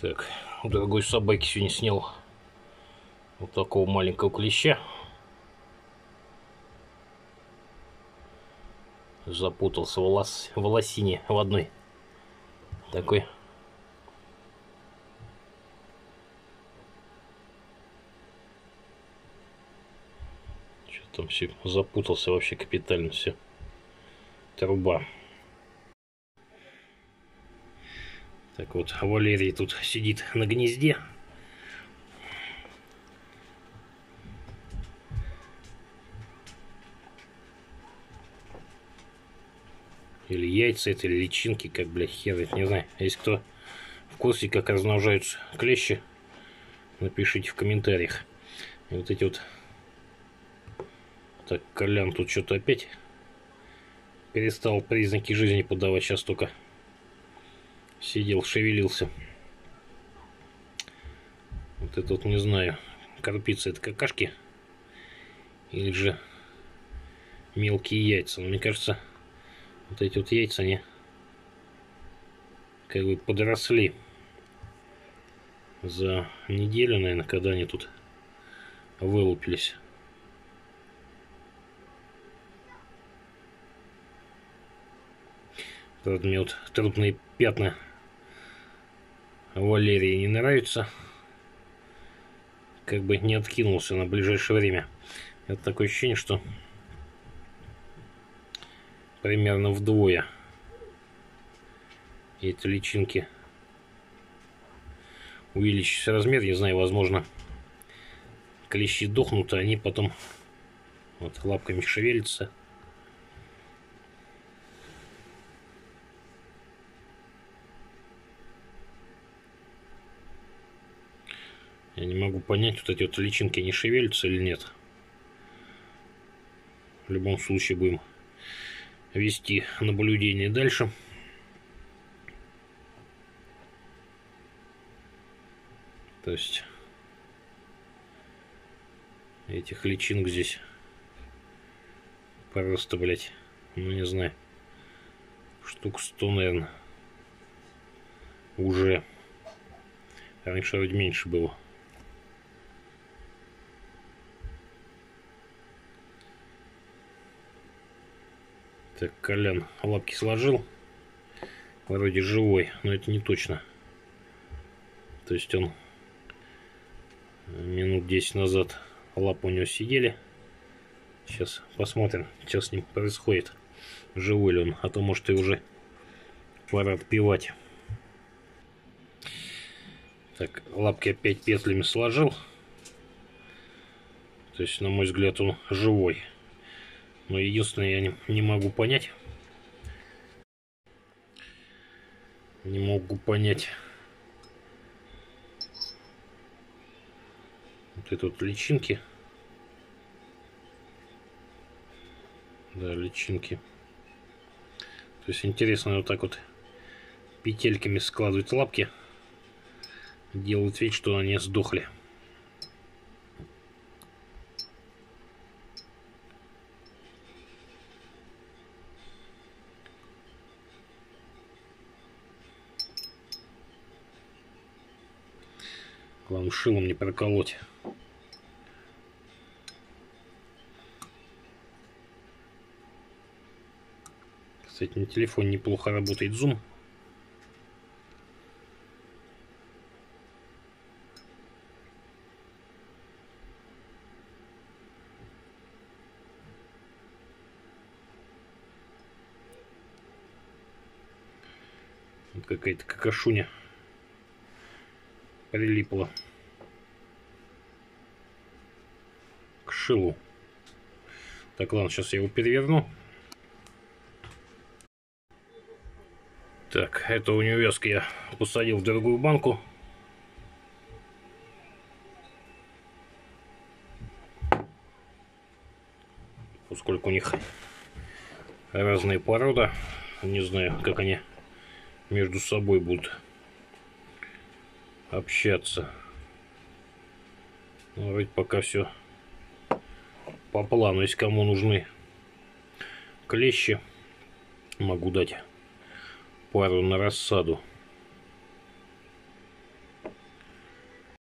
Так, дорогой собаки сегодня снял вот такого маленького клеща. Запутался в, волос, в волосине в одной. Такой. Что там все запутался вообще капитально все. Труба. Так вот, Валерий тут сидит на гнезде. Или яйца это, или личинки, как, бля, хер, не знаю. Если кто в курсе, как размножаются клещи, напишите в комментариях. И вот эти вот... Так, Колян тут что-то опять перестал признаки жизни подавать. Сейчас только сидел, шевелился. Вот это вот не знаю, карпица это какашки или же мелкие яйца. Но мне кажется, вот эти вот яйца, они как бы подросли за неделю, наверное, когда они тут вылупились. Правда, мне вот трудные пятна Валерии не нравится. Как бы не откинулся на ближайшее время. Это такое ощущение, что примерно вдвое эти личинки увеличится размер. Не знаю, возможно, клещи дохнут, а они потом вот лапками шевелятся. Я не могу понять, вот эти вот личинки не шевелятся или нет. В любом случае будем вести наблюдение дальше. То есть этих личинок здесь просто, блядь, ну не знаю, штук 100, наверное, уже. Раньше вроде меньше было. Так, Колян лапки сложил. Вроде живой, но это не точно. То есть он минут 10 назад лапы у него сидели. Сейчас посмотрим, что с ним происходит. Живой ли он, а то может и уже пора отпивать. Так, лапки опять петлями сложил. То есть, на мой взгляд, он живой. Но единственное, я не, не могу понять. Не могу понять. Вот это вот личинки. Да, личинки. То есть интересно вот так вот петельками складывать лапки. Делают вид, что они сдохли. Главное, шилом не проколоть. Кстати, на телефоне неплохо работает зум. какая-то какашуня прилипла к шилу. Так, ладно, сейчас я его переверну. Так, эту унивеску я посадил в другую банку. Поскольку у них разные порода, не знаю, как они между собой будут общаться. Ну, вроде пока все по плану. Если кому нужны клещи, могу дать пару на рассаду.